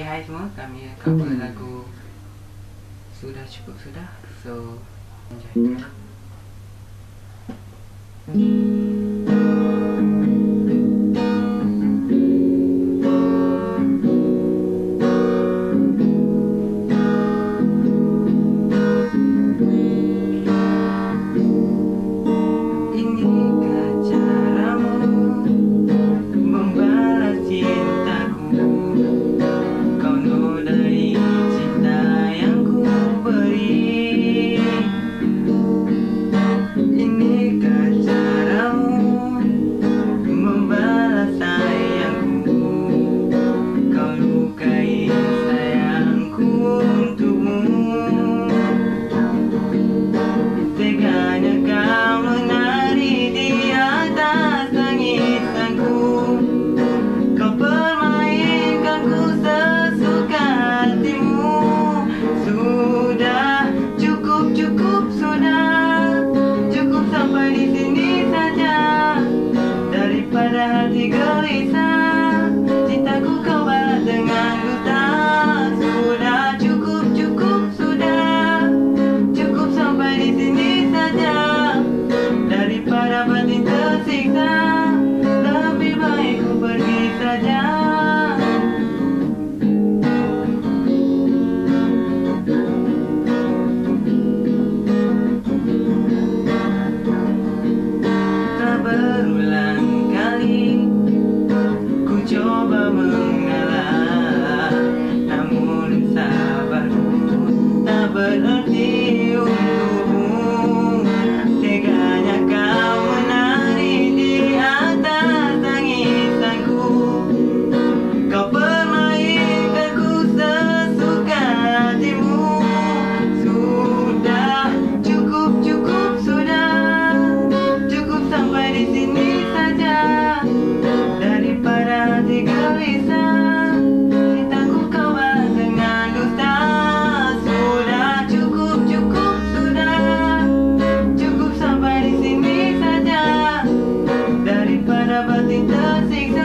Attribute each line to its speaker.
Speaker 1: Hey, Hai semua, kami cover hmm. lagu Sudah Cukup Sudah So, enjoy hmm. jangan hmm. summer nothing.